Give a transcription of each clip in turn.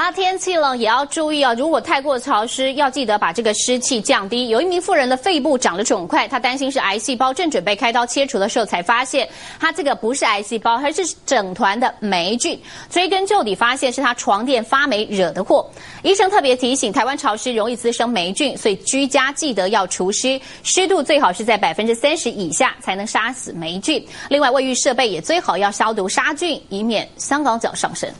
啊，天气冷也要注意啊！如果太过潮湿，要记得把这个湿气降低。有一名妇人的肺部长了肿块，她担心是癌细胞，正准备开刀切除的时候，才发现她这个不是癌细胞，而是整团的霉菌。追根究底，发现是她床垫发霉惹的祸。医生特别提醒，台湾潮湿容易滋生霉菌，所以居家记得要除湿，湿度最好是在百分之三十以下，才能杀死霉菌。另外，卫浴设备也最好要消毒杀菌，以免香港脚上升。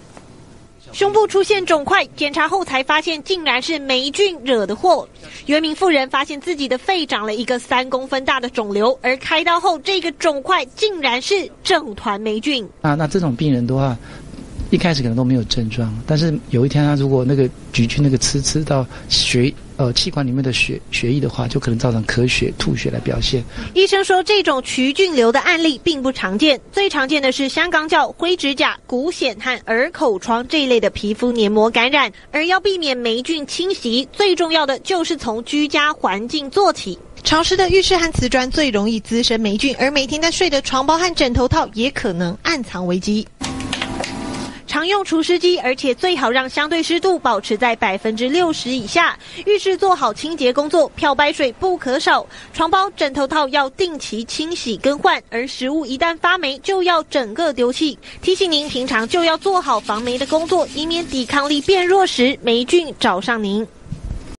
胸部出现肿块，检查后才发现竟然是霉菌惹的祸。原名妇人发现自己的肺长了一个三公分大的肿瘤，而开刀后这个肿块竟然是整团霉菌。啊，那这种病人的话。一开始可能都没有症状，但是有一天他如果那个局菌那个刺刺到血呃气管里面的血血液的话，就可能造成咳血、吐血来表现。医生说，这种曲菌瘤的案例并不常见，最常见的是香港脚、灰指甲、骨癣和耳口疮这一类的皮肤黏膜感染。而要避免霉菌侵袭，最重要的就是从居家环境做起。潮湿的浴室和瓷砖最容易滋生霉菌，而每天在睡的床包和枕头套也可能暗藏危机。用除湿机，而且最好让相对湿度保持在百分之六十以下。浴室做好清洁工作，漂白水不可少。床包、枕头套要定期清洗更换，而食物一旦发霉，就要整个丢弃。提醒您，平常就要做好防霉的工作，以免抵抗力变弱时，霉菌找上您。